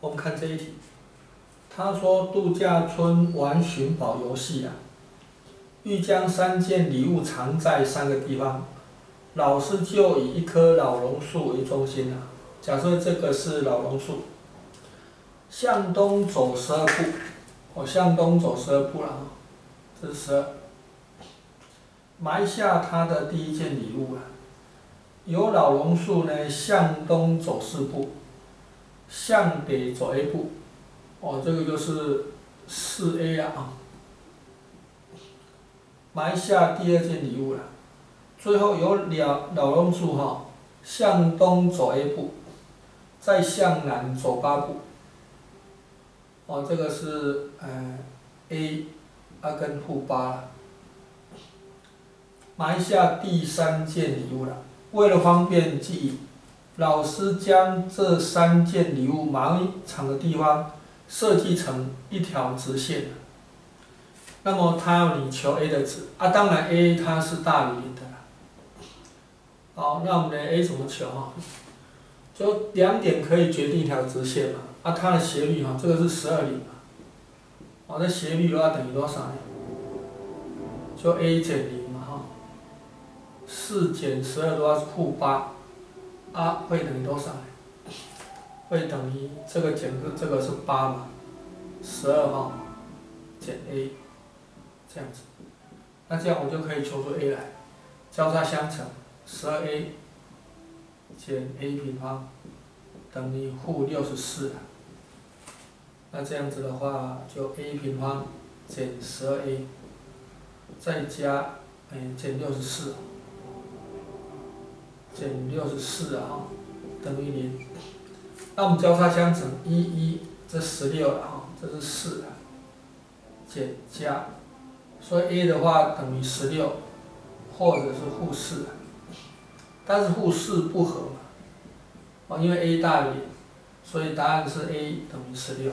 我们看这一题，他说度假村玩寻宝游戏啊，欲将三件礼物藏在三个地方，老师就以一棵老榕树为中心啊，假设这个是老榕树，向东走十二步，我向东走十二步了啊，这是十二，埋下他的第一件礼物了。由老榕树呢向东走四步，向北走一步，哦，这个就是四 A 了啊，埋下第二件礼物了。最后由两老榕树哈向东走一步，再向南走八步，哦，这个是呃 A 啊跟负八，埋下第三件礼物了。为了方便记忆，老师将这三件礼物埋藏的地方设计成一条直线。那么他要你求 A 的值啊，当然 A 它是大于零的。好，那我们的 A 怎么求啊？就两点可以决定一条直线嘛。啊，它的斜率哈，这个是十二厘嘛。我的斜率的话等于多少呢？就 A 减零哈。四减十二的话是负八，r 会等于多少呢？会等于这个减个这个是八嘛，十二号减 a，这样子，那这样我就可以求出 a 来，交叉相乘，十二 a 减 a 平方等于负六十四，那这样子的话就 a 平方减十二 a，再加嗯减六十四。减六十四啊，等于零。那我们交叉相乘，一一这十六了哈，这是四，减加，所以 a 的话等于十六，或者是负四，但是负四不合嘛，啊，因为 a 大于零，所以答案是 a 等于十六。